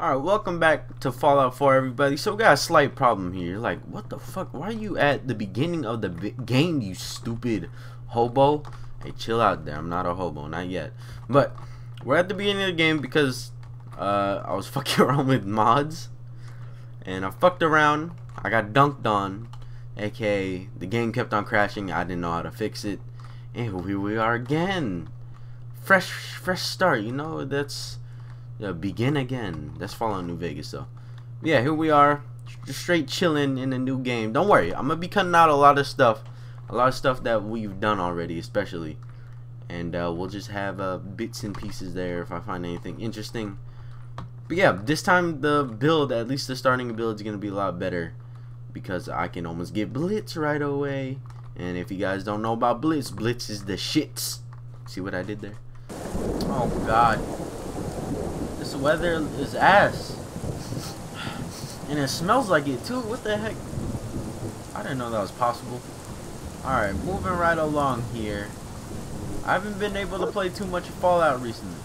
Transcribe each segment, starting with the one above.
Alright, welcome back to Fallout 4 everybody. So we got a slight problem here. Like, what the fuck? Why are you at the beginning of the game, you stupid hobo? Hey, chill out there. I'm not a hobo, not yet. But, we're at the beginning of the game because uh, I was fucking around with mods. And I fucked around. I got dunked on. AKA, the game kept on crashing. I didn't know how to fix it. And here we are again. Fresh, fresh start, you know? That's yeah, begin again. That's Fallout New Vegas though. Yeah, here we are, just straight chilling in a new game. Don't worry, I'm gonna be cutting out a lot of stuff, a lot of stuff that we've done already, especially, and uh, we'll just have uh, bits and pieces there if I find anything interesting. But yeah, this time the build, at least the starting build, is gonna be a lot better because I can almost get Blitz right away. And if you guys don't know about Blitz, Blitz is the shits. See what I did there? Oh God. This weather is ass. And it smells like it too. What the heck? I didn't know that was possible. Alright, moving right along here. I haven't been able to play too much Fallout recently.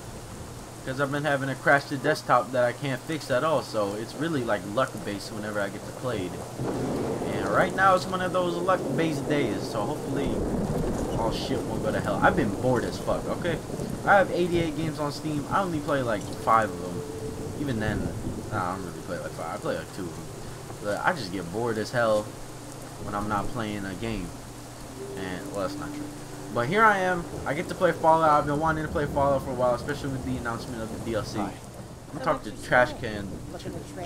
Because I've been having a crash to desktop that I can't fix at all. So it's really like luck based whenever I get to play it. And right now it's one of those luck based days. So hopefully all shit won't go to hell. I've been bored as fuck, okay? I have 88 games on Steam. I only play like five of them. Even then, nah, I don't really play like five. I play like two of them. But I just get bored as hell when I'm not playing a game. And, well, that's not true. But here I am. I get to play Fallout. I've been wanting to play Fallout for a while, especially with the announcement of the DLC. Hi. I'm talk to Trash Can,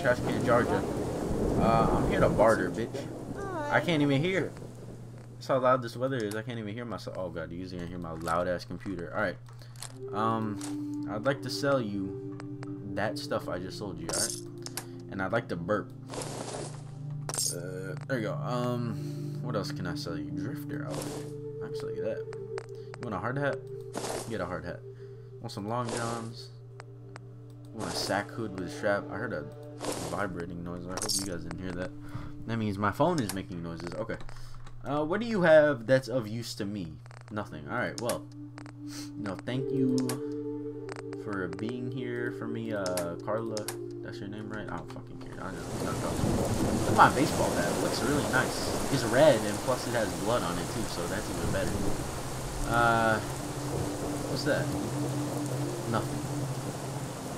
Trash Can Georgia. Uh, I'm here to barter, bitch. I can't even hear. That's how loud this weather is. I can't even hear myself. Oh god, you can hear my loud ass computer. Alright. Um, I'd like to sell you that stuff I just sold you, alright? And I'd like to burp. Uh, there you go. Um, what else can I sell you? Drifter outfit. Actually, that. You want a hard hat? Get a hard hat. Want some long johns? You want a sack hood with a strap? I heard a vibrating noise. I hope you guys didn't hear that. That means my phone is making noises. Okay. Uh, what do you have that's of use to me? Nothing. Alright, well. No, thank you for being here for me, uh, Carla. That's your name, right? I don't fucking care. I know. Look at my baseball bat. It looks really nice. It's red, and plus it has blood on it, too, so that's even better. Uh, what's that? Nothing.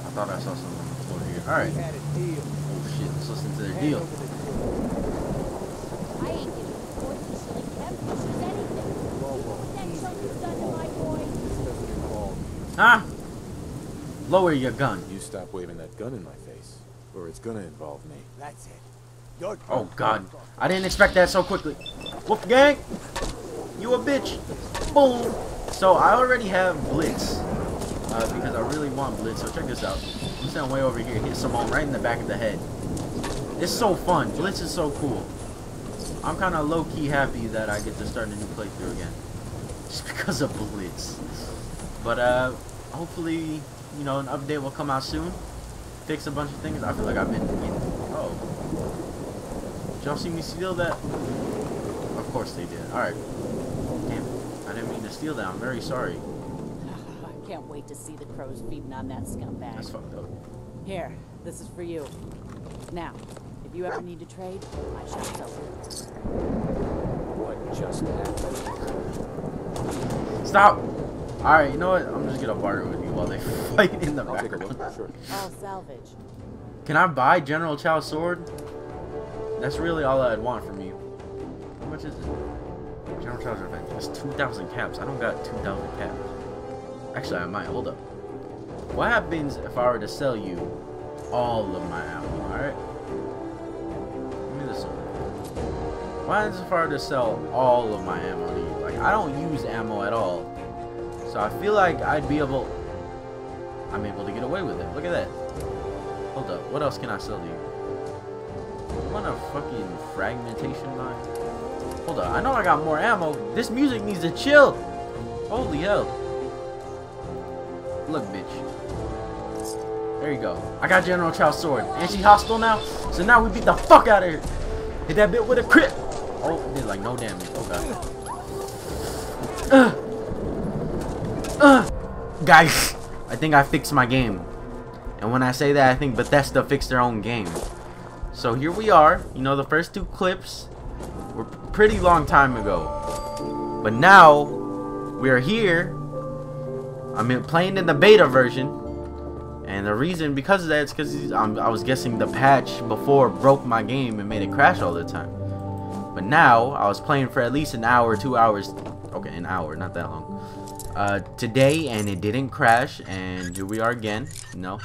I thought I saw something on the floor here. Alright. Oh, shit. Let's listen to their deal. Huh? Lower your gun. You stop waving that gun in my face, or it's gonna involve me. That's it. Your oh god. I didn't expect that so quickly. Whoop gang! You a bitch! Boom! So I already have Blitz. Uh, because I really want Blitz. So check this out. I'm standing way over here. Hit Simone right in the back of the head. It's so fun. Blitz is so cool. I'm kind of low-key happy that I get to start a new playthrough again. Just because of Blitz. But uh, hopefully, you know, an update will come out soon. Fix a bunch of things. I feel like I've been in. Oh. Did y'all see me steal that? Of course they did. Alright. Damn. I didn't mean to steal that. I'm very sorry. I can't wait to see the crows feeding on that scumbag. That's fucked up. Here, this is for you. Now, if you ever need to trade, my shop's open. What just happened? Stop! Alright, you know what? I'm just gonna barter with you while they fight in the I'll background. Sure. All salvage. Can I buy General Chao's sword? That's really all I'd want from you. How much is it? General Chao's revenge. It's 2,000 caps. I don't got 2,000 caps. Actually, I might. Hold up. What happens if I were to sell you all of my ammo, alright? Give me this one. What happens if I were to sell all of my ammo to you? Like, I don't use ammo at all. So I feel like I'd be able... I'm able to get away with it. Look at that. Hold up. What else can I sell to you? Want a fucking fragmentation mine? Hold up. I know I got more ammo. This music needs to chill. Holy hell. Look, bitch. There you go. I got General Chao's sword. And she hostile now? So now we beat the fuck out of her. Hit that bit with a crit. Oh, did like no damage. Oh god. Ugh. Guys, I think I fixed my game. And when I say that, I think Bethesda fixed their own game. So here we are. You know, the first two clips were pretty long time ago. But now, we are here. I'm in, playing in the beta version. And the reason because of that is because I was guessing the patch before broke my game and made it crash all the time. But now, I was playing for at least an hour, two hours. Okay, an hour, not that long. Uh, today, and it didn't crash. And here we are again. Know,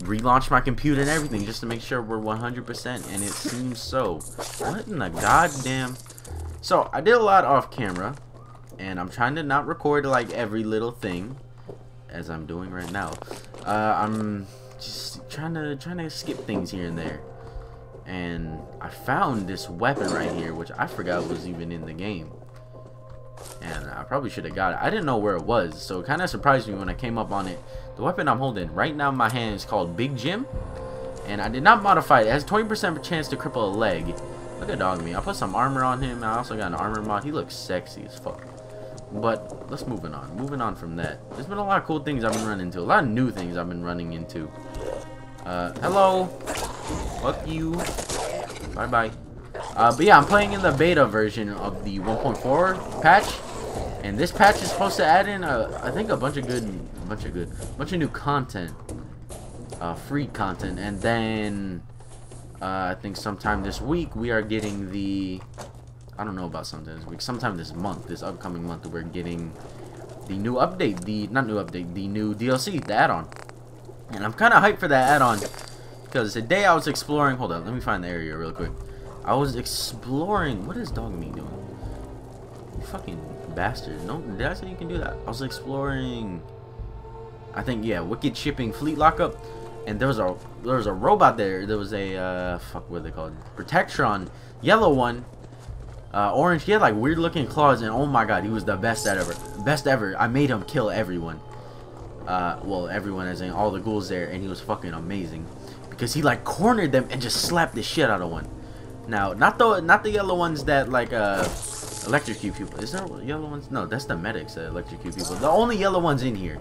relaunch my computer and everything just to make sure we're 100%. And it seems so. What in the goddamn... So, I did a lot off camera. And I'm trying to not record like every little thing. As I'm doing right now. Uh, I'm just trying to trying to skip things here and there and I found this weapon right here, which I forgot was even in the game. And I probably should have got it. I didn't know where it was, so it kind of surprised me when I came up on it. The weapon I'm holding right now in my hand is called Big Jim. And I did not modify it. It has 20% chance to cripple a leg. Look at dog meat. I put some armor on him. I also got an armor mod. He looks sexy as fuck. But let's moving on. Moving on from that. There's been a lot of cool things I've been running into. A lot of new things I've been running into. Uh, hello. Fuck you. Bye bye. Uh, but yeah, I'm playing in the beta version of the 1.4 patch, and this patch is supposed to add in, a, I think, a bunch of good, a bunch of good, a bunch of new content, uh, free content, and then uh, I think sometime this week we are getting the, I don't know about sometime this week, sometime this month, this upcoming month, we're getting the new update, the not new update, the new DLC, the add-on, and I'm kind of hyped for that add-on because today I was exploring. Hold on, let me find the area real quick. I was exploring. What is dog meat doing? You fucking bastard. No, did I say you can do that? I was exploring. I think yeah, Wicked Shipping Fleet Lockup, and there was a there was a robot there. There was a uh, fuck what they called? Protectron, yellow one, uh, orange. He had like weird looking claws, and oh my god, he was the best at ever. Best ever. I made him kill everyone. Uh, well, everyone as in all the ghouls there, and he was fucking amazing because he like cornered them and just slapped the shit out of one. Now, not the not the yellow ones that like uh electrocute people. Is there yellow ones? No, that's the medics that electrocute people. The only yellow ones in here,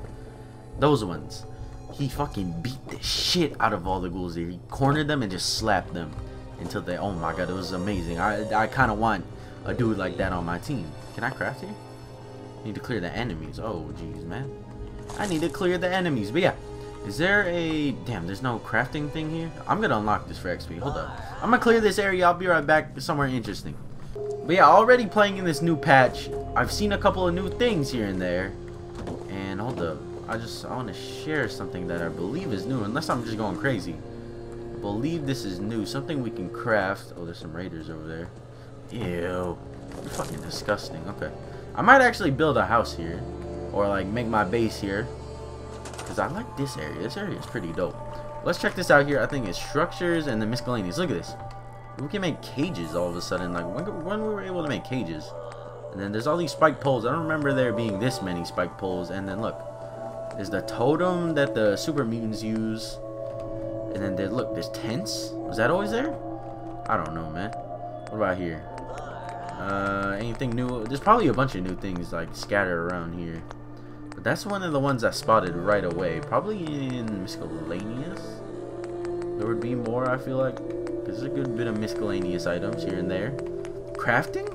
those ones. He fucking beat the shit out of all the ghouls there. He cornered them and just slapped them until they. Oh my god, it was amazing. I I kind of want a dude like that on my team. Can I craft here? Need to clear the enemies. Oh jeez, man. I need to clear the enemies. But yeah, is there a... Damn, there's no crafting thing here? I'm gonna unlock this for XP. Hold up. I'm gonna clear this area. I'll be right back somewhere interesting. But yeah, already playing in this new patch, I've seen a couple of new things here and there. And hold up. I just I want to share something that I believe is new, unless I'm just going crazy. I believe this is new. Something we can craft. Oh, there's some raiders over there. Ew. You're fucking disgusting. Okay. I might actually build a house here. Or like make my base here. Because I like this area. This area is pretty dope. Let's check this out here. I think it's structures and the miscellaneous. Look at this. We can make cages all of a sudden. Like, when, when we were able to make cages. And then there's all these spike poles. I don't remember there being this many spike poles. And then look. There's the totem that the super mutants use. And then there, look, there's tents. Was that always there? I don't know, man. What about here? Uh, anything new? There's probably a bunch of new things like scattered around here. That's one of the ones I spotted right away. Probably in miscellaneous. There would be more, I feel like. There's a good bit of miscellaneous items here and there. Crafting?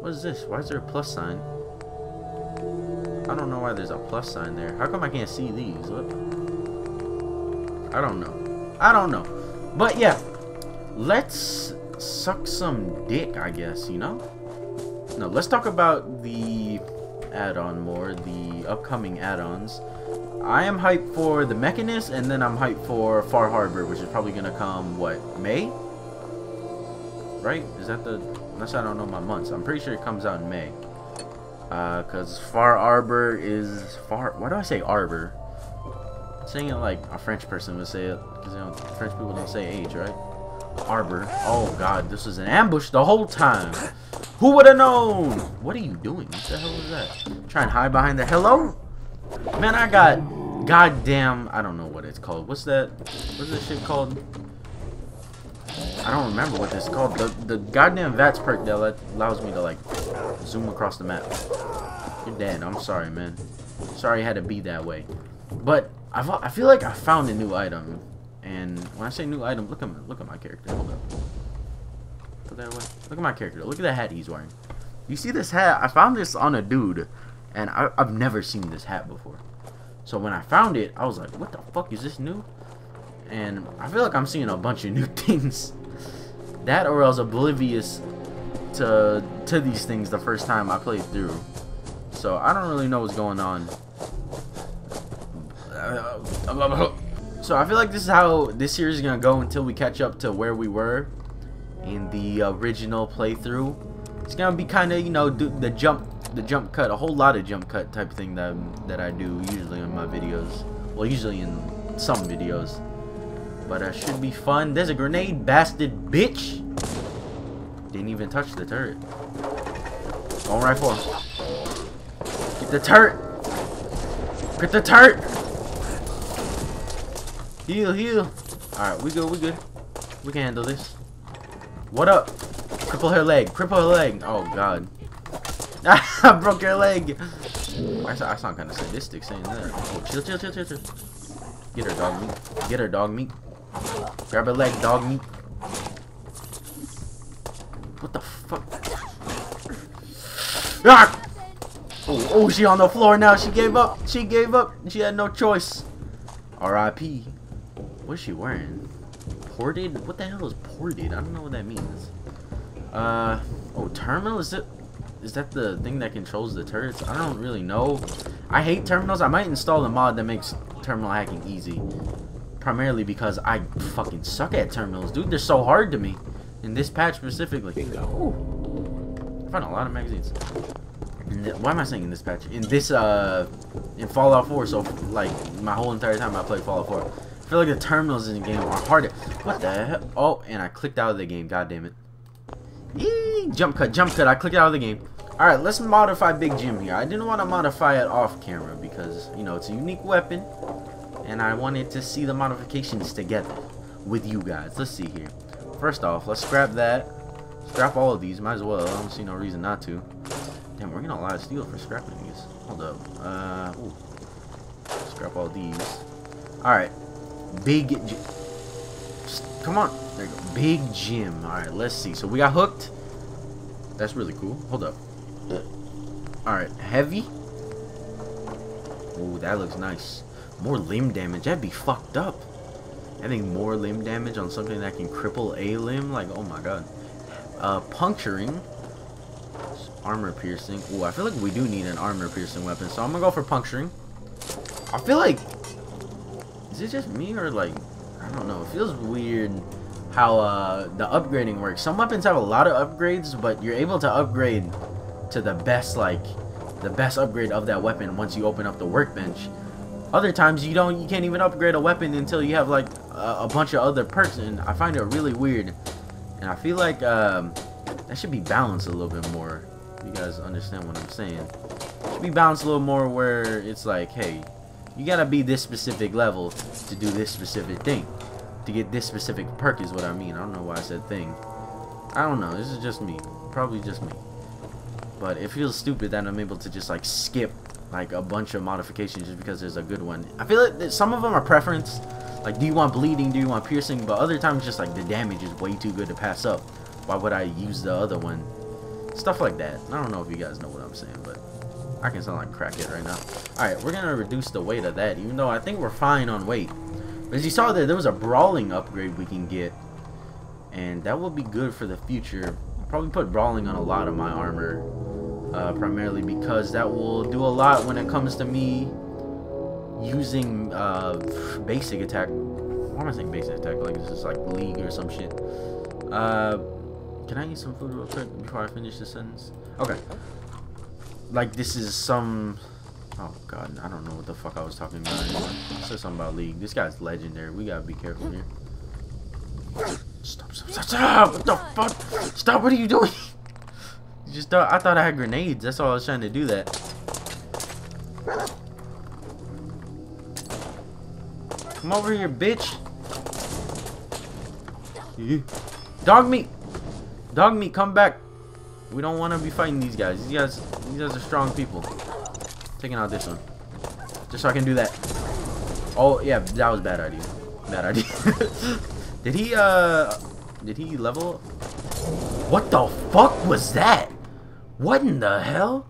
What is this? Why is there a plus sign? I don't know why there's a plus sign there. How come I can't see these? What? I don't know. I don't know. But yeah, let's suck some dick, I guess, you know? No, let's talk about the add-on more, the upcoming add-ons. I am hyped for the Mechanist, and then I'm hyped for Far Harbor, which is probably going to come, what, May? Right? Is that the... Unless I don't know my months. I'm pretty sure it comes out in May. Because uh, Far Arbor is... Far... Why do I say Arbor? I'm saying it like a French person would say it. Because you know, French people don't say age, right? Arbor. Oh god, this was an ambush the whole time. Who would have known? What are you doing? What the hell was that? Try and hide behind the hello? Man, I got goddamn. I don't know what it's called. What's that? What's this shit called? I don't remember what this is called. The the goddamn VATS perk that allows me to like zoom across the map. You're dead. I'm sorry, man. Sorry I had to be that way. But I've, I feel like I found a new item, and when I say new item, look at my, look at my character. Hold up. Put that away. Look at my character. Look at the hat he's wearing. You see this hat? I found this on a dude, and I, I've never seen this hat before. So when I found it, I was like, what the fuck is this new? And I feel like I'm seeing a bunch of new things. That or I was oblivious to to these things the first time I played through. So I don't really know what's going on. So I feel like this is how this series is gonna go until we catch up to where we were in the original playthrough. It's gonna be kind of you know the jump the jump cut a whole lot of jump cut type thing that um, that I do usually in my videos. Well, usually in some videos. But it should be fun. There's a grenade, bastard bitch. Didn't even touch the turret. Going right for him. Get the turret. Get the turret. Heal, heal. Alright, we good, we good. We can handle this. What up? Cripple her leg. Cripple her leg. Oh, God. I broke her leg. I, sound kind of sadistic saying that. Oh, chill, chill, chill, chill, chill. Get her, dog meat. Get her, dog meat. Grab her leg, dog meat. What the fuck? Ah! Oh, oh, she on the floor now. She gave up. She gave up. She had no choice. R.I.P. What's she wearing? Ported? What the hell is ported? I don't know what that means. Uh, oh, terminal? Is it? Is that the thing that controls the turrets? I don't really know. I hate terminals. I might install a mod that makes terminal hacking easy. Primarily because I fucking suck at terminals, dude. They're so hard to me. In this patch specifically. Bingo. Ooh. I found a lot of magazines. why am I saying in this patch? In this, uh, in Fallout 4, so, like, my whole entire time I played Fallout 4. I feel like the terminals in the game are harder. What the hell? Oh, and I clicked out of the game. God damn it. Eee, jump cut, jump cut. I clicked out of the game. Alright, let's modify Big Jim here. I didn't want to modify it off camera because, you know, it's a unique weapon. And I wanted to see the modifications together with you guys. Let's see here. First off, let's scrap that. Scrap all of these. Might as well. I don't see no reason not to. Damn, we're getting a lot of steel for scrapping these. Hold up. Uh, ooh. Scrap all these. Alright. Big. Come on. There you go. Big Jim. Alright, let's see. So we got hooked. That's really cool. Hold up. Alright, heavy. Oh, that looks nice. More limb damage. That'd be fucked up. Having more limb damage on something that can cripple a limb. Like, oh my god. Uh, puncturing. Armor piercing. Oh, I feel like we do need an armor piercing weapon. So I'm gonna go for puncturing. I feel like is it just me or like I don't know. It feels weird how uh, the upgrading works. Some weapons have a lot of upgrades, but you're able to upgrade to the best like the best upgrade of that weapon once you open up the workbench. Other times you don't you can't even upgrade a weapon until you have like a, a bunch of other perks and I find it really weird. And I feel like um, that should be balanced a little bit more. You guys understand what I'm saying? It should be balanced a little more where it's like, hey, you gotta be this specific level to do this specific thing. To get this specific perk is what I mean. I don't know why I said thing. I don't know. This is just me. Probably just me. But it feels stupid that I'm able to just like skip like a bunch of modifications just because there's a good one. I feel like some of them are preference. Like, do you want bleeding? Do you want piercing? But other times, just like the damage is way too good to pass up. Why would I use the other one? Stuff like that. I don't know if you guys know what I'm saying, but I can sound like crackhead right now. Alright, we're to reduce the weight of that, even though I think we're fine on weight. But as you saw there, there was a brawling upgrade we can get. And that will be good for the future. I'll probably put brawling on a lot of my armor. Uh, primarily because that will do a lot when it comes to me using uh, basic attack. Why am I saying basic attack? Like this is like league or some shit. Uh, can I eat some food real quick before I finish this sentence? Okay like this is some oh god i don't know what the fuck i was talking about. I said something about league. This guy's legendary. We gotta be careful here. Stop stop stop, stop. what the fuck? Stop what are you doing? You just thought i thought i had grenades. That's all i was trying to do that. Come over here bitch. Dog meat. Dog meat come back we don't want to be fighting these guys. These guys, these guys are strong people. Taking out this one, just so I can do that. Oh yeah, that was bad idea. Bad idea. did he uh, did he level? What the fuck was that? What in the hell?